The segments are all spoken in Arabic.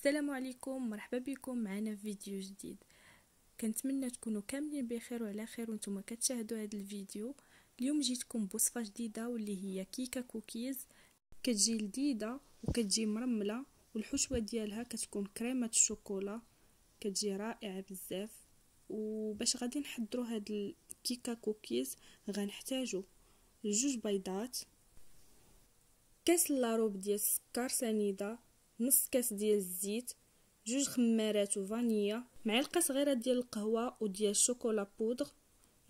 السلام عليكم مرحبا بكم معنا في فيديو جديد. كنتمنى تكونوا كاملين بخير وعلى خير وأنتم كتشاهدوا هذا الفيديو. اليوم جيتكم بوصفة جديدة واللي هي كيكة كوكيز. كتجي لذيذة وكتجي مرملة والحشوة ديالها كتكون كريمة الشوكولا. كتجي رائعة بزاف. وباش غادي نحضروا هاد الكيكة كوكيز غنحتاجو جوج بيضات. كاس لاروب ديال السكر سنيدة. نص كاس ديال الزيت جوج خمارات وفانيا معلقة صغيرة ديال القهوة وديال الشوكولا بودغ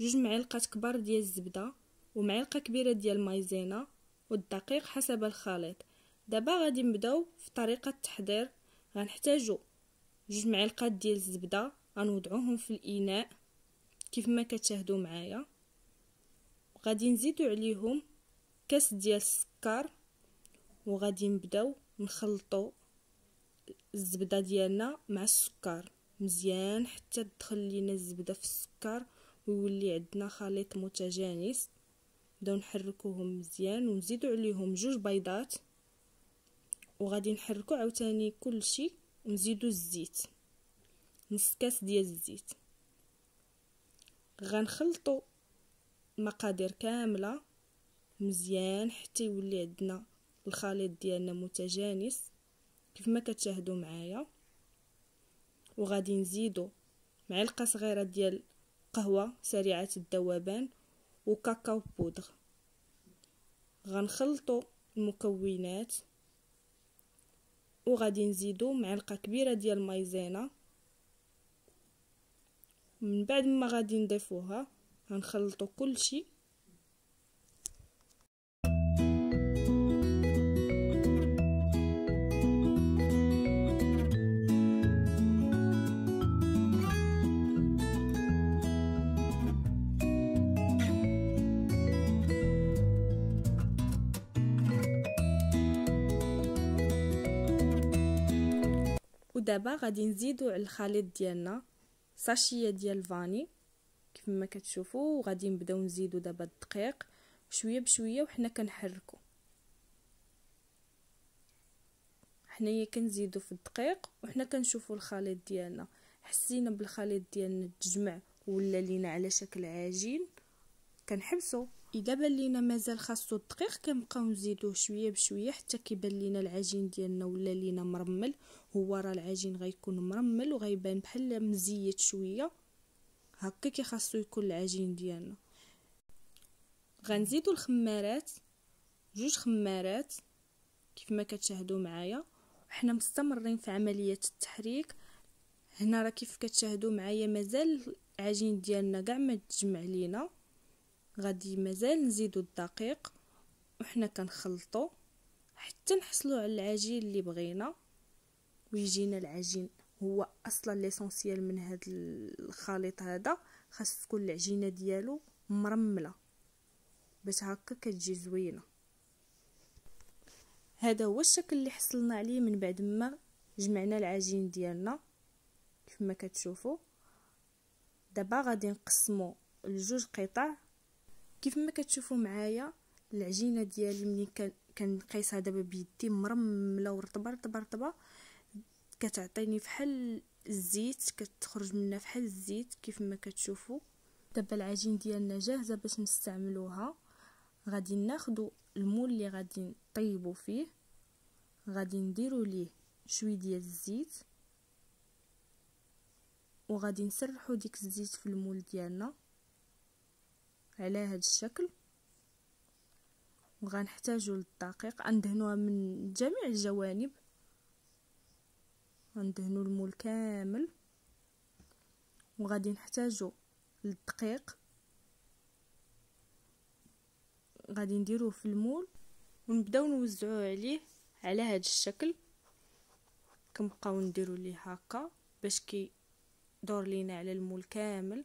جوج معالق كبار ديال الزبدة ومعلقة كبيرة ديال المايزينا والدقيق حسب الخليط. دابا غادي نبداو في طريقة التحضير. غنحتاجو جوج معالق ديال الزبدة غنوضعوهم في الإناء كيف ما كتشاهدوا معايا. غادي نزيدو عليهم كاس ديال السكر وغادي نبداو نخلطو. الزبدة ديالنا مع السكر. مزيان حتى تدخل لينا الزبدة في السكر ويولي عندنا خليط متجانس. نبداو نحركوهم مزيان ونزيدو عليهم جوج بيضات. وغادي نحركو عاوتاني كلشي ونزيدو الزيت. نص كاس ديال الزيت. غنخلطو المقادير كاملة. مزيان حتى يولي عندنا الخليط ديالنا متجانس. كيف ما كتشاهدوا معايا. وغادي نزيدو معلقه صغيرة ديال قهوة سريعة الذوبان وكاكاو بودغ. غنخلطو المكونات. وغادي نزيدو معلقه كبيرة ديال مايزينا. من بعد ما غادي نضيفوها غنخلطو كلشي. ودابا غادي نزيدو على الخليط ديالنا ساشية ديال الفاني كيف ما كتشوفوا وغادي نبداو نزيدو دابا الدقيق شوية بشوية وحنا كنحركو. حنايا كنزيدو في الدقيق وحنا كنشوفوا الخليط ديالنا. حسينا بالخليط ديالنا تجمع ولا لينا على شكل عجين كنحبسو. إذا بان لينا مازال خاصو الدقيق كنبقاو نزيدوه شوية بشوية حتى كيبان لينا العجين ديالنا ولا لينا مرمل. هو راه العجين غيكون مرمل وغيبان بحال مزيت شوية. هكا كي خاصو يكون العجين ديالنا. غنزيدو الخمارات جوج خمارات كيف ما كتشاهدوا معايا. حنا مستمرين في عملية التحريك. هنا راه كيف كتشاهدوا معايا مازال العجين ديالنا كاع ما تجمع لينا. غادي مازال نزيدو الدقيق وحنا كنخلطو حتى نحصلو على العجين اللي بغينا. ويجينا العجين هو أصلا ليسونسيال من هذا الخليط هذا خاص تكون العجينة ديالو مرملة باش هكا كتجي زوينة. هذا هو الشكل اللي حصلنا عليه من بعد ما جمعنا العجين ديالنا. كيف ما كتشوفوا دابا غادي نقسمو لجوج قطع. كيف ما كتشوفوا معايا العجينة ديالي ملي كنقيسها دابا بيدي مرملة ورطبة رطبة رطبة كتعطيني فحال الزيت كتخرج منها فحال الزيت كيف ما كتشوفوا. دابا العجين ديالنا جاهزة باش نستعملوها. غادي ناخدو المول اللي غادي نطيبو فيه. غادي نديرو ليه شوية ديال الزيت. وغادي نسرحو ديك الزيت في المول ديالنا. على هذا الشكل. وغنحتاجو للدقيق. ندهنوها من جميع الجوانب. غندهنو المول كامل. وغادي نحتاجو للدقيق. غادي نديروه في المول. ونبداو نوزعوه عليه على هذا الشكل. كنبقاو نديرو ليه هكا باش كي دور لينا على المول كامل.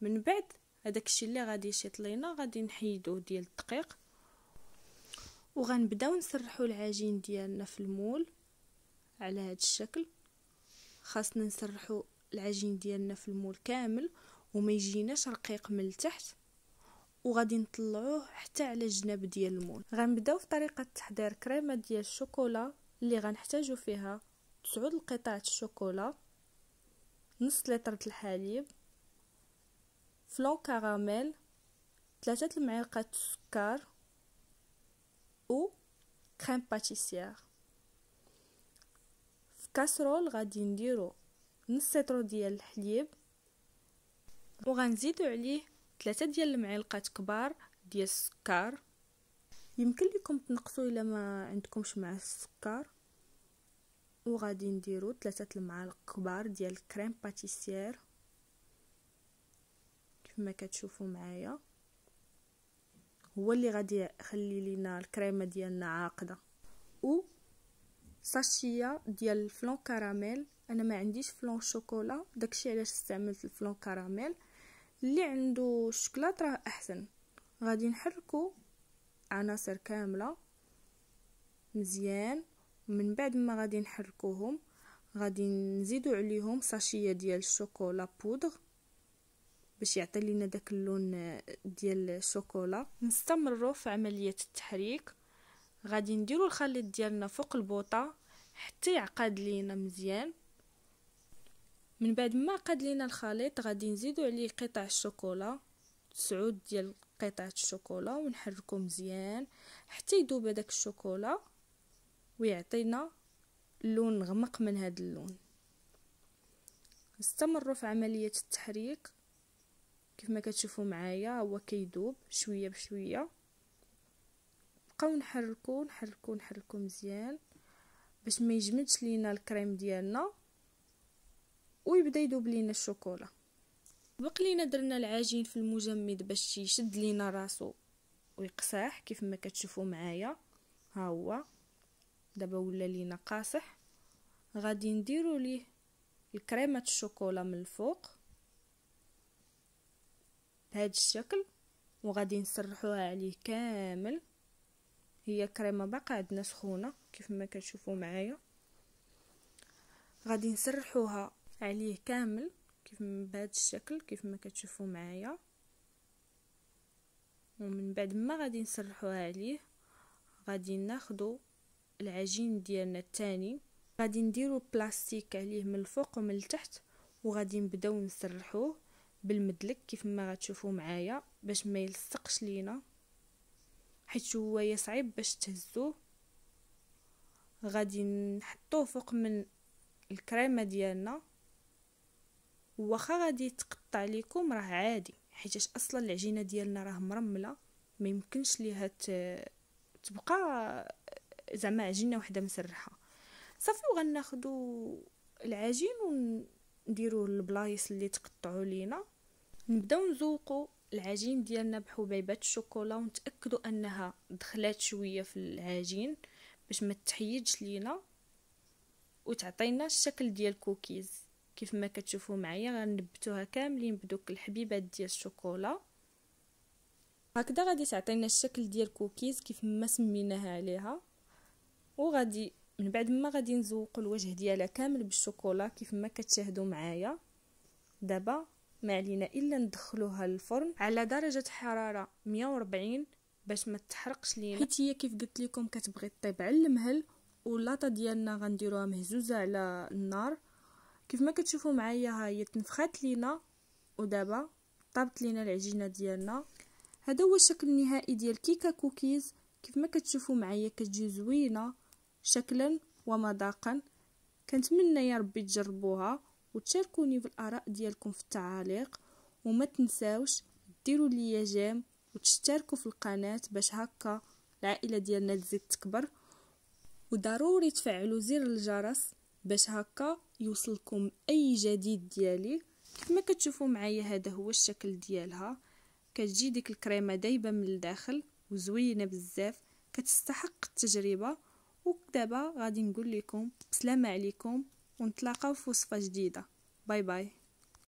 من بعد هذاك الشيء اللي غادي يشيط لينا غادي نحيدوه ديال الدقيق وغنبداو نسرحوا العجين ديالنا في المول على هذا الشكل. خاصنا نسرحوا العجين ديالنا في المول كامل وما يجيناش رقيق من التحت وغادي نطلعوه حتى على الجناب ديال المول. غنبداو في طريقة تحضير كريمة ديال الشوكولا اللي غنحتاجو فيها تسعود القطع الشوكولا نص لتر الحليب فلون كراميل ثلاثة المعالق السكر و كريم باتيسير في كاسرول غادي نديرو نص لتر ديال الحليب وغنزيدو عليه ثلاثة ديال المعالق كبار ديال السكر. يمكن لكم تنقصوا إلا ما عندكمش مع السكر. وغادي نديرو ثلاثة المعالق كبار ديال الكريم باتيسير كما كتشوفوا معايا. هو اللي غادي يخلي لينا الكريمة ديالنا عاقدة. و ساشيه ديال الفلون كراميل. أنا ما عنديش فلون شوكولا. داكشي علاش استعملت الفلون كراميل. اللي عنده الشكلاط راه أحسن. غادي نحركو عناصر كاملة. مزيان. من بعد ما غادي نحركوهم غادي نزيدو عليهم ساشيه ديال الشوكولا بودغ. باش يعطي لينا داك اللون ديال الشوكولا. نستمروا في عملية التحريك. غادي نديروا الخليط ديالنا فوق البوطة حتى يعقد لينا مزيان. من بعد ما عقد لينا الخليط غادي نزيدو عليه قطع الشوكولا. تسعود ديال قطعة الشوكولا ونحركو مزيان حتى يذوب هذاك الشوكولا ويعطينا لون غمق من هذا اللون. نستمروا في عملية التحريك. كيف ما كتشوفوا معايا هو كيدوب شوية بشوية. بقاو نحركو نحركو نحركو مزيان باش ما يجمدش لينا الكريم ديالنا ويبدا يذوب لينا الشوكولا. بق لينا درنا العجين في المجمد باش يشد لينا راسو ويقصاح كيف ما كتشوفوا معايا. ها هو. دابا ولا لينا قاصح. غادي نديرو ليه الكريمة الشوكولا من الفوق. بهذا الشكل وغادي نسرحوها عليه كامل. هي كريمة باقا عندنا سخونة كيف ما كتشوفوا معايا. غادي نسرحوها عليه كامل كيف بهذا الشكل كيف ما كتشوفوا معايا. ومن بعد ما غادي نسرحوها عليه غادي ناخدو العجين ديالنا الثاني غادي نديرو بلاستيك عليه من الفوق ومن التحت وغادي نبداو نسرحوه بالمدلك كيف ما غتشوفوا معايا باش ما يلصقش لينا حيت هو صعيب باش تهزوه. غادي نحطوه فوق من الكريمة ديالنا. واخا غادي تقطع لكم راه عادي حيت أصلا العجينة ديالنا راه مرملة. ما يمكنش ليها تبقى زعما عجينة وحدة مسرحة. صافي وغناخدو العجين ونديرو البلايص اللي تقطعوا لينا. نبداو نزوقو العجين ديالنا بحبيبات الشوكولا ونتاكدوا أنها دخلات شوية في العجين باش ما تحيدش لينا وتعطينا الشكل ديال كوكيز كيف ما كتشوفوا معايا غنبتوها كاملين بدوك الحبيبات ديال الشوكولا. هكذا غادي تعطينا الشكل ديال كوكيز كيف ما سميناها عليها. وغادي من بعد ما غادي نزوقوا الوجه ديالها كامل بالشوكولا كيف ما كتشاهدوا معايا. دابا ما علينا إلا ندخلوها للفرن على درجة حرارة 140 باش ما تحرقش لينا. حيت هي كيف قلت لكم كتبغي طيب على المهل واللاطة ديالنا غنديروها مهزوزة على النار. كيف ما كتشوفوا معايا ها هي تنفخات لينا ودابا طابت لينا العجينة ديالنا. هذا هو الشكل النهائي ديال كيكة كوكيز. كيف ما كتشوفوا معايا كتجي زوينة شكلا ومذاقا. كنتمنى يا ربي تجربوها. وتشاركوني بالاراء ديالكم في التعاليق وما تنساوش ديروا لي جيم وتشتركوا في القناة باش هكا العائلة ديالنا تزيد تكبر. وضروري تفعلوا زر الجرس باش هكا يوصلكم أي جديد ديالي. كما كتشوفوا معايا هذا هو الشكل ديالها. كتجي ديك الكريمة دايبة من الداخل وزوينة بزاف كتستحق التجربة. ودابا غادي نقول لكم بسلامه عليكم. ونتلاقاو في وصفة جديدة. باي باي.